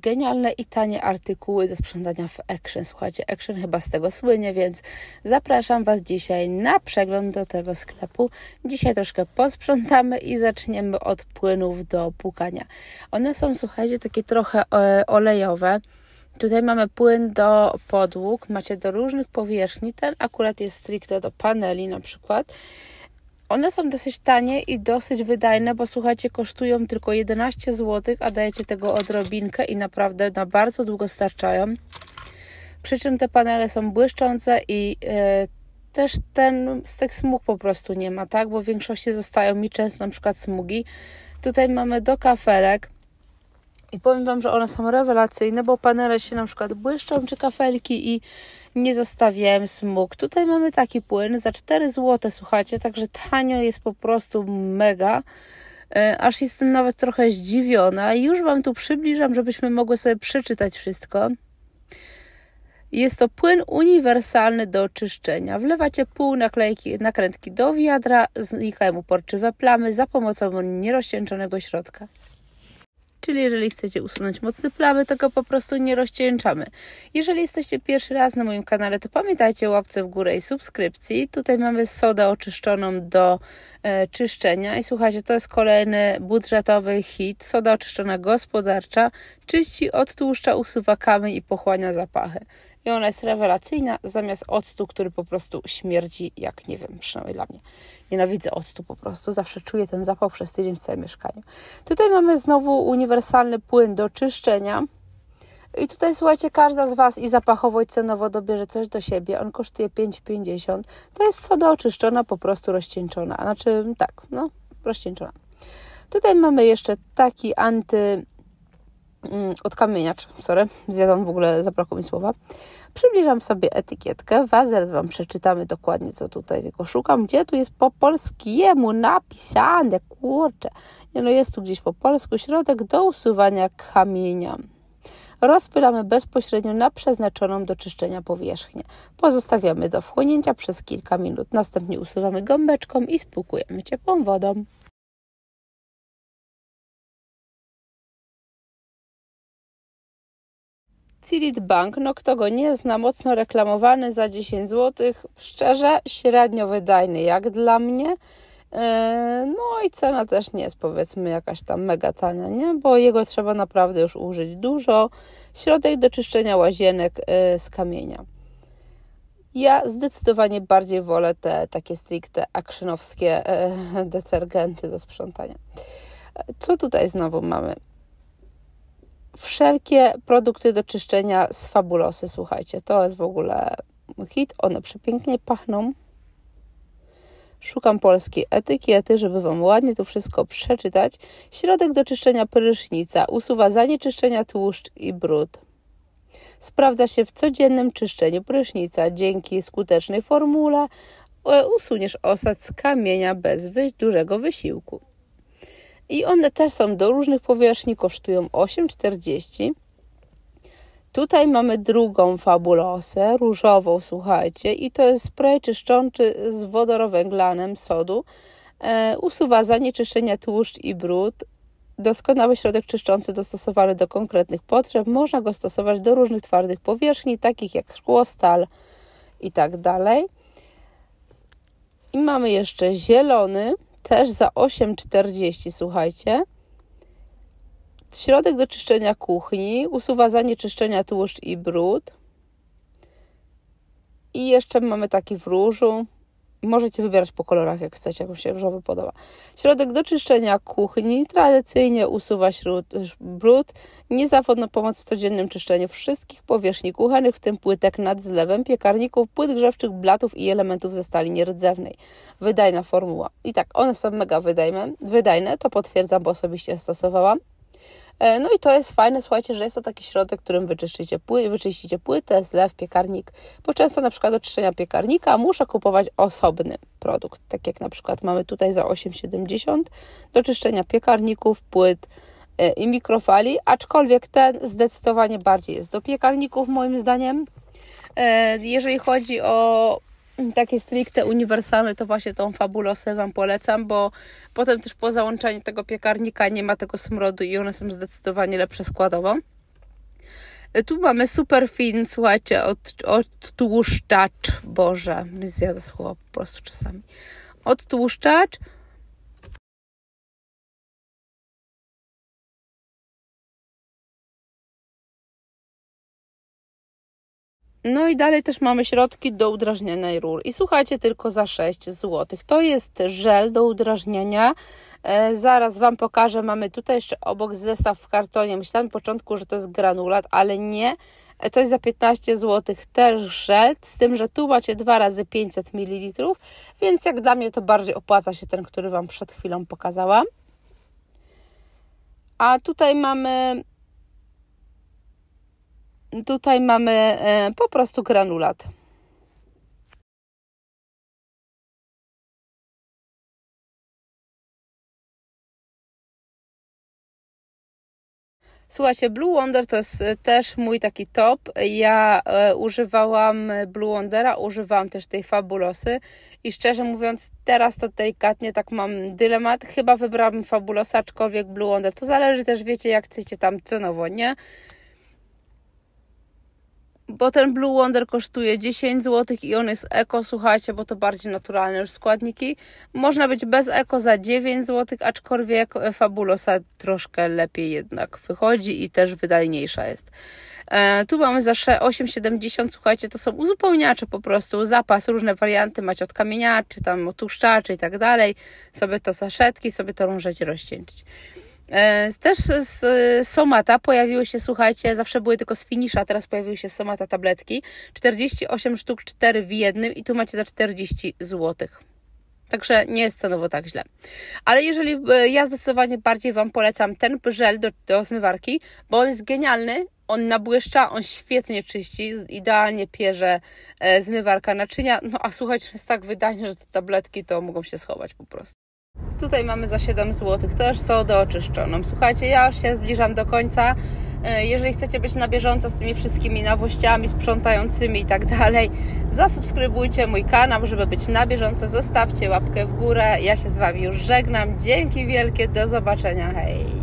genialne i tanie artykuły do sprzątania w Action. Słuchajcie, Action chyba z tego słynie, więc zapraszam Was dzisiaj na przegląd do tego sklepu. Dzisiaj troszkę posprzątamy i zaczniemy od płynów do płukania. One są, słuchajcie, takie trochę e, olejowe. Tutaj mamy płyn do podłóg, macie do różnych powierzchni. Ten akurat jest stricte do paneli na przykład. One są dosyć tanie i dosyć wydajne, bo słuchajcie, kosztują tylko 11 zł, a dajecie tego odrobinkę i naprawdę na bardzo długo starczają. Przy czym te panele są błyszczące i e, też ten tych smug po prostu nie ma, tak? Bo w większości zostają mi często na przykład smugi. Tutaj mamy do kafelek i powiem Wam, że one są rewelacyjne, bo panele się na przykład błyszczą czy kafelki i nie zostawiałem smug. Tutaj mamy taki płyn za 4 zł, słuchajcie, także tanio jest po prostu mega. E, aż jestem nawet trochę zdziwiona. Już Wam tu przybliżam, żebyśmy mogły sobie przeczytać wszystko. Jest to płyn uniwersalny do czyszczenia. Wlewacie pół naklejki, nakrętki do wiadra, znikają uporczywe plamy za pomocą nierozcieńczonego środka. Czyli jeżeli chcecie usunąć mocne plamy, to go po prostu nie rozcieńczamy. Jeżeli jesteście pierwszy raz na moim kanale, to pamiętajcie łapce w górę i subskrypcji. Tutaj mamy sodę oczyszczoną do e, czyszczenia i słuchajcie, to jest kolejny budżetowy hit. Soda oczyszczona gospodarcza czyści, odtłuszcza, usuwa kamień i pochłania zapachy i ona jest rewelacyjna zamiast octu, który po prostu śmierdzi jak, nie wiem, przynajmniej dla mnie. Nienawidzę octu po prostu, zawsze czuję ten zapach przez tydzień w całym mieszkaniu. Tutaj mamy znowu uniwersalny płyn do czyszczenia. I tutaj słuchajcie, każda z Was i zapachowo i cenowo dobierze coś do siebie. On kosztuje 5,50. To jest soda oczyszczona, po prostu rozcieńczona. Znaczy, tak, no, rozcieńczona. Tutaj mamy jeszcze taki anty Mm, odkamieniacz, sorry, zjadłam w ogóle, zabrakło mi słowa. Przybliżam sobie etykietkę, zaraz Wam przeczytamy dokładnie, co tutaj, tylko szukam, gdzie tu jest po polskiemu napisane, kurczę. Nie no, jest tu gdzieś po polsku, środek do usuwania kamienia. Rozpylamy bezpośrednio na przeznaczoną do czyszczenia powierzchnię. Pozostawiamy do wchłonięcia przez kilka minut. Następnie usuwamy gąbeczką i spłukujemy ciepłą wodą. Cilit Bank, no kto go nie zna, mocno reklamowany za 10 zł, szczerze średnio wydajny jak dla mnie. E, no i cena też nie jest powiedzmy jakaś tam mega tania, nie? Bo jego trzeba naprawdę już użyć dużo. Środek do czyszczenia łazienek e, z kamienia. Ja zdecydowanie bardziej wolę te takie stricte actionowskie e, detergenty do sprzątania. Co tutaj znowu mamy? Wszelkie produkty do czyszczenia z Fabulosy, słuchajcie, to jest w ogóle hit, one przepięknie pachną. Szukam polskiej etykiety, żeby Wam ładnie to wszystko przeczytać. Środek do czyszczenia prysznica usuwa zanieczyszczenia, tłuszcz i brud. Sprawdza się w codziennym czyszczeniu prysznica. Dzięki skutecznej formule e, usuniesz osad z kamienia bez dużego wysiłku. I one też są do różnych powierzchni, kosztują 8,40. Tutaj mamy drugą fabulosę, różową, słuchajcie, i to jest spray czyszczący z wodorowęglanem sodu. E, usuwa zanieczyszczenia tłuszcz i brud. Doskonały środek czyszczący dostosowany do konkretnych potrzeb. Można go stosować do różnych twardych powierzchni, takich jak szkło, stal i tak dalej. I mamy jeszcze zielony, też za 8,40, słuchajcie. Środek do czyszczenia kuchni, usuwa zanieczyszczenia tłuszcz i brud. I jeszcze mamy taki w różu. Możecie wybierać po kolorach, jak chcecie, jak Wam się różowy podoba. Środek do czyszczenia kuchni tradycyjnie usuwa śród, brud. Niezawodna pomoc w codziennym czyszczeniu wszystkich powierzchni kuchennych, w tym płytek nad zlewem, piekarników, płyt grzewczych, blatów i elementów ze stali nierdzewnej. Wydajna formuła. I tak, one są mega wydajne, wydajne to potwierdzam, bo osobiście stosowałam. E, no i to jest fajne, słuchajcie, że jest to taki środek, którym wyczyścicie, pły, wyczyścicie płytę, zlew, piekarnik, bo często na przykład do czyszczenia piekarnika muszę kupować osobny produkt, tak jak na przykład mamy tutaj za 8,70 do czyszczenia piekarników, płyt e, i mikrofali, aczkolwiek ten zdecydowanie bardziej jest do piekarników moim zdaniem. E, jeżeli chodzi o takie stricte uniwersalne, to właśnie tą fabulosę Wam polecam, bo potem też po załączeniu tego piekarnika nie ma tego smrodu i one są zdecydowanie lepsze składowo. Tu mamy super fin, słuchajcie, od, odtłuszczacz. Boże, zjada słowa po prostu czasami. Odtłuszczacz No i dalej też mamy środki do udrażniania rur. I słuchajcie, tylko za 6 zł. To jest żel do udrażniania. E, zaraz Wam pokażę. Mamy tutaj jeszcze obok zestaw w kartonie. Myślałam na początku, że to jest granulat, ale nie. E, to jest za 15 zł też żel, z tym, że tu macie 2 razy 500 ml, więc jak dla mnie to bardziej opłaca się ten, który Wam przed chwilą pokazałam. A tutaj mamy Tutaj mamy e, po prostu granulat. Słuchajcie, Blue Wonder to jest e, też mój taki top. Ja e, używałam Blue Wondera, używałam też tej Fabulosy i szczerze mówiąc, teraz to delikatnie tak mam dylemat. Chyba wybrałam Fabulosa, aczkolwiek Blue Wonder. To zależy też, wiecie, jak chcecie tam cenowo, nie? Bo ten Blue Wonder kosztuje 10 zł i on jest eko, słuchajcie, bo to bardziej naturalne już składniki. Można być bez eko za 9 zł, aczkolwiek Fabulosa troszkę lepiej jednak wychodzi i też wydajniejsza jest. E, tu mamy za 8,70, słuchajcie, to są uzupełniacze po prostu, zapas, różne warianty, macie od kamieniaczy, tam od i tak dalej, sobie to saszetki, sobie to możecie rozcieńczyć. E, też z Somata pojawiły się, słuchajcie, zawsze były tylko z finisza, teraz pojawiły się Somata tabletki. 48 sztuk, 4 w jednym i tu macie za 40 zł. Także nie jest cenowo tak źle. Ale jeżeli e, ja zdecydowanie bardziej Wam polecam ten żel do, do zmywarki, bo on jest genialny, on nabłyszcza, on świetnie czyści, idealnie pierze e, zmywarka naczynia. No a słuchajcie, jest tak wydajny, że te tabletki to mogą się schować po prostu. Tutaj mamy za 7 zł też sodę oczyszczoną. Słuchajcie, ja już się zbliżam do końca. E, jeżeli chcecie być na bieżąco z tymi wszystkimi nowościami, sprzątającymi i tak dalej, zasubskrybujcie mój kanał, żeby być na bieżąco. Zostawcie łapkę w górę. Ja się z Wami już żegnam. Dzięki wielkie, do zobaczenia. Hej!